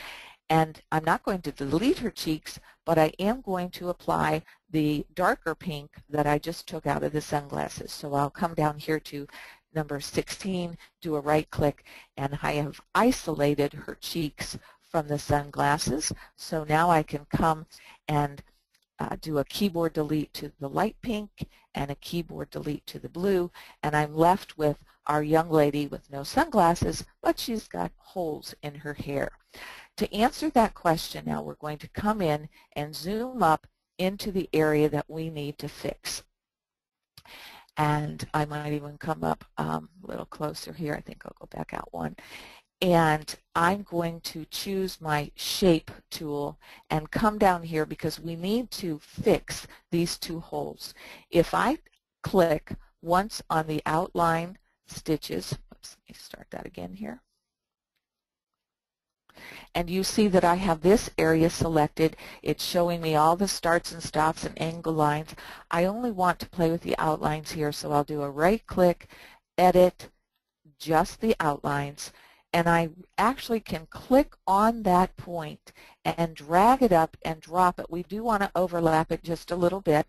and I'm not going to delete her cheeks but I am going to apply the darker pink that I just took out of the sunglasses. So I'll come down here to number 16, do a right click, and I have isolated her cheeks from the sunglasses. So now I can come and uh, do a keyboard delete to the light pink and a keyboard delete to the blue, and I'm left with our young lady with no sunglasses, but she's got holes in her hair. To answer that question now, we're going to come in and zoom up into the area that we need to fix. And I might even come up um, a little closer here. I think I'll go back out one. And I'm going to choose my shape tool and come down here because we need to fix these two holes. If I click once on the outline stitches. Oops, let me start that again here. And you see that I have this area selected. It's showing me all the starts and stops and angle lines. I only want to play with the outlines here, so I'll do a right click edit just the outlines and I actually can click on that point and drag it up and drop it. We do want to overlap it just a little bit.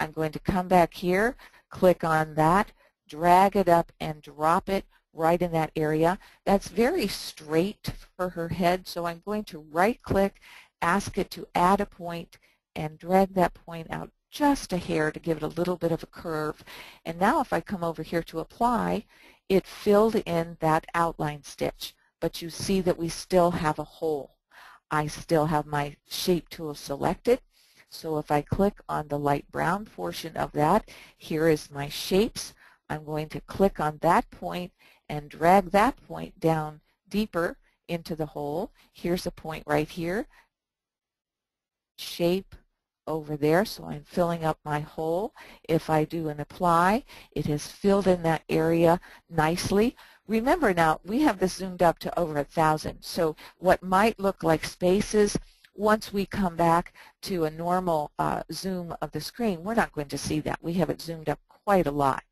I'm going to come back here, click on that, drag it up and drop it right in that area. That's very straight for her head, so I'm going to right-click, ask it to add a point, and drag that point out just a hair to give it a little bit of a curve. And now if I come over here to apply, it filled in that outline stitch, but you see that we still have a hole. I still have my shape tool selected, so if I click on the light brown portion of that, here is my shapes. I'm going to click on that point and drag that point down deeper into the hole. Here's a point right here. Shape over there, so I'm filling up my hole. If I do an apply, it has filled in that area nicely. Remember now, we have this zoomed up to over a thousand, so what might look like spaces, once we come back to a normal uh, zoom of the screen, we're not going to see that. We have it zoomed up quite a lot.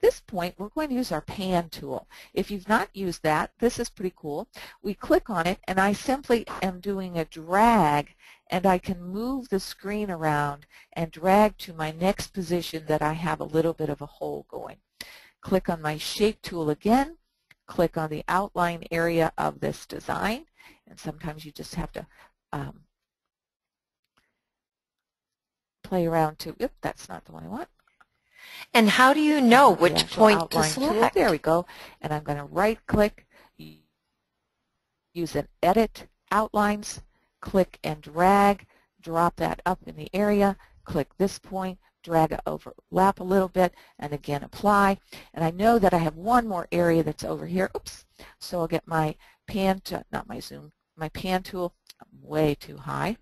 This point, we're going to use our pan tool. If you've not used that, this is pretty cool. We click on it, and I simply am doing a drag and I can move the screen around and drag to my next position that I have a little bit of a hole going. Click on my Shape tool again, click on the outline area of this design, and sometimes you just have to um, play around to, that's not the one I want. And how do you know which point to select? Tool. There we go. And I'm going to right click, use an edit outlines, click and drag, drop that up in the area, click this point, drag it overlap a little bit, and again apply. And I know that I have one more area that's over here. Oops. So I'll get my pan, to, not my zoom, my pan tool, I'm way too high.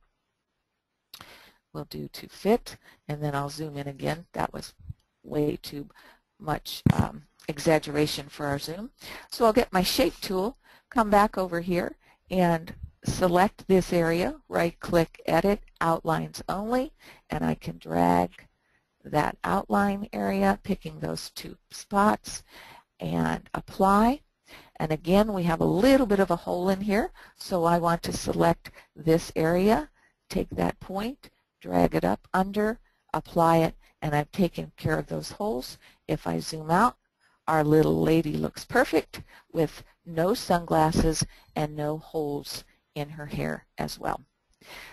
We'll do to fit, and then I'll zoom in again. That was way too much um, exaggeration for our zoom. So I'll get my shape tool, come back over here, and select this area, right-click Edit, Outlines Only, and I can drag that outline area, picking those two spots, and apply. And again, we have a little bit of a hole in here, so I want to select this area, take that point, drag it up under, apply it, and I've taken care of those holes. If I zoom out, our little lady looks perfect with no sunglasses and no holes in her hair as well.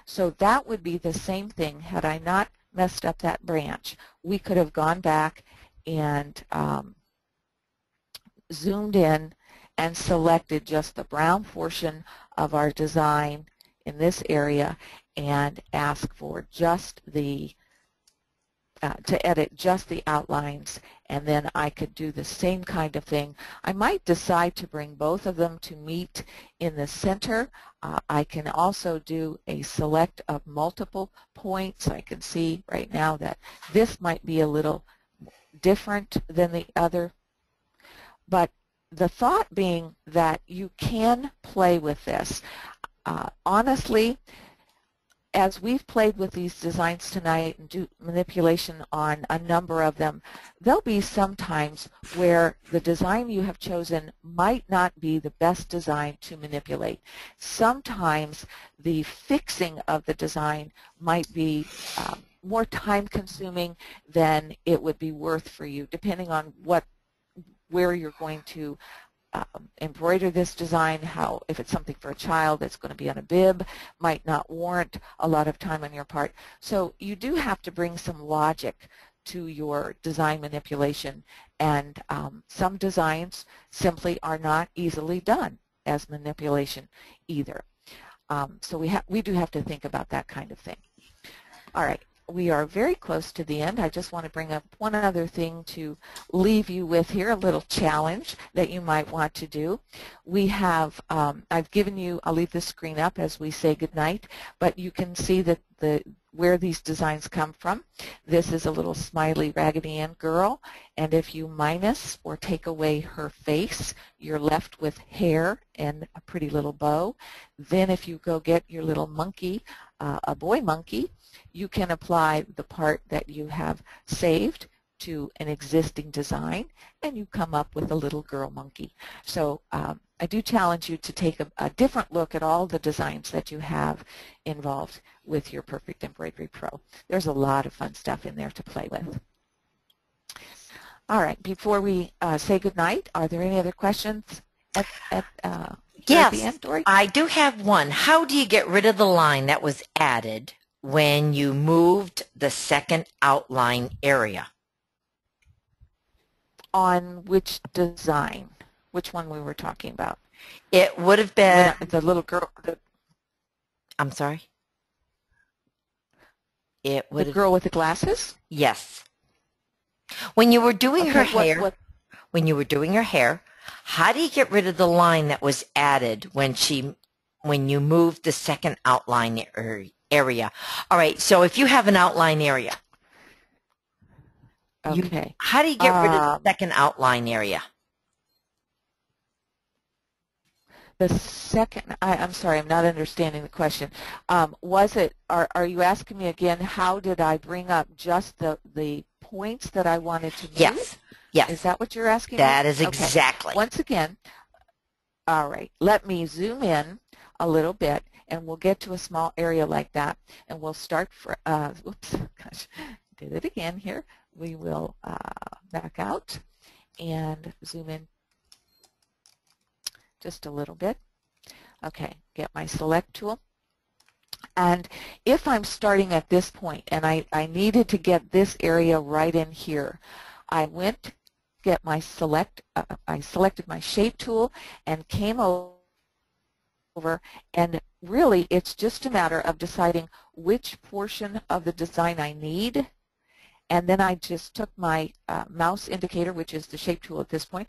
So that would be the same thing had I not messed up that branch. We could have gone back and um, zoomed in and selected just the brown portion of our design in this area and ask for just the uh, to edit just the outlines and then I could do the same kind of thing. I might decide to bring both of them to meet in the center. Uh, I can also do a select of multiple points. I can see right now that this might be a little different than the other. But the thought being that you can play with this. Uh, honestly, as we've played with these designs tonight and do manipulation on a number of them, there'll be some times where the design you have chosen might not be the best design to manipulate. Sometimes the fixing of the design might be um, more time consuming than it would be worth for you, depending on what where you're going to um, embroider this design, how if it's something for a child that's going to be on a bib, might not warrant a lot of time on your part. So you do have to bring some logic to your design manipulation and um, some designs simply are not easily done as manipulation either. Um, so we, we do have to think about that kind of thing. All right we are very close to the end. I just want to bring up one other thing to leave you with here, a little challenge that you might want to do. We have, um, I've given you, I'll leave the screen up as we say goodnight, but you can see that the where these designs come from. This is a little smiley Raggedy Ann girl, and if you minus or take away her face, you're left with hair and a pretty little bow. Then if you go get your little monkey, uh, a boy monkey, you can apply the part that you have saved to an existing design and you come up with a little girl monkey. So um, I do challenge you to take a, a, different look at all the designs that you have involved with your Perfect Embroidery Pro. There's a lot of fun stuff in there to play with. All right, before we uh, say goodnight, are there any other questions at, at, uh, yes, at the end, Dory? I do have one. How do you get rid of the line that was added when you moved the second outline area? On which design? Which one we were talking about? It would have been... the little girl... The, I'm sorry? It would The girl with the glasses? Yes. When you were doing okay, her what, hair, what? when you were doing her hair, how do you get rid of the line that was added when she, when you moved the second outline area? All right, so if you have an outline area, okay, you, how do you get rid of the um, second outline area? The second, I, am sorry, I'm not understanding the question. Um, was it, are, are you asking me again, how did I bring up just the, the points that I wanted to move? Yes, yes. Is that what you're asking That me? is exactly. Okay. Once again, all right, let me zoom in a little bit and we'll get to a small area like that and we'll start for, uh, whoops, gosh, did it again here. We will uh, back out and zoom in just a little bit. Okay, get my select tool. And if I'm starting at this point and I, I needed to get this area right in here, I went get my select, uh, I selected my shape tool and came over and really it's just a matter of deciding which portion of the design I need and then I just took my uh, mouse indicator, which is the shape tool at this point,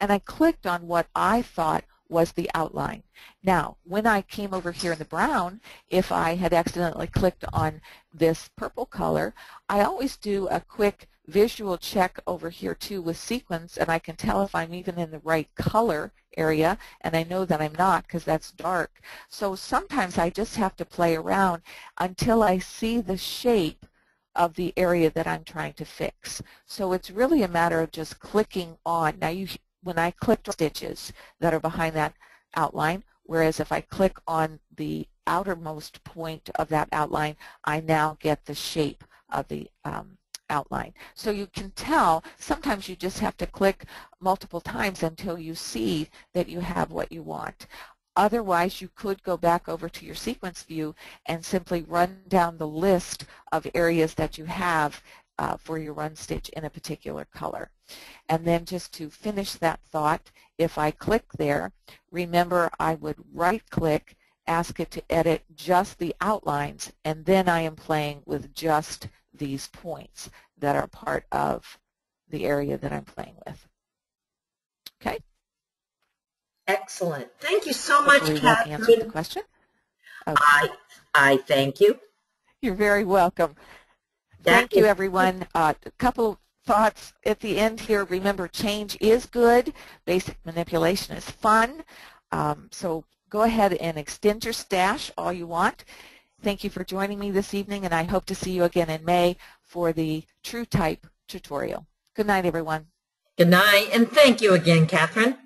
and I clicked on what I thought was the outline. Now, when I came over here in the brown, if I had accidentally clicked on this purple color, I always do a quick visual check over here too with sequence and I can tell if I'm even in the right color area and I know that I'm not because that's dark. So sometimes I just have to play around until I see the shape of the area that I'm trying to fix. So it's really a matter of just clicking on. Now you when I click stitches that are behind that outline, whereas if I click on the outermost point of that outline, I now get the shape of the um, outline. So you can tell sometimes you just have to click multiple times until you see that you have what you want. Otherwise, you could go back over to your sequence view and simply run down the list of areas that you have uh, for your run stitch in a particular color. And then just to finish that thought, if I click there, remember I would right click, ask it to edit just the outlines, and then I am playing with just these points that are part of the area that I'm playing with. Okay? Excellent. Thank you so much, Hopefully Catherine. answered the question. Okay. I, I thank you. You're very welcome. That Thank you, everyone. Uh, a couple thoughts at the end here. Remember, change is good. Basic manipulation is fun. Um, so go ahead and extend your stash all you want. Thank you for joining me this evening, and I hope to see you again in May for the True Type tutorial. Good night, everyone. Good night, and thank you again, Catherine.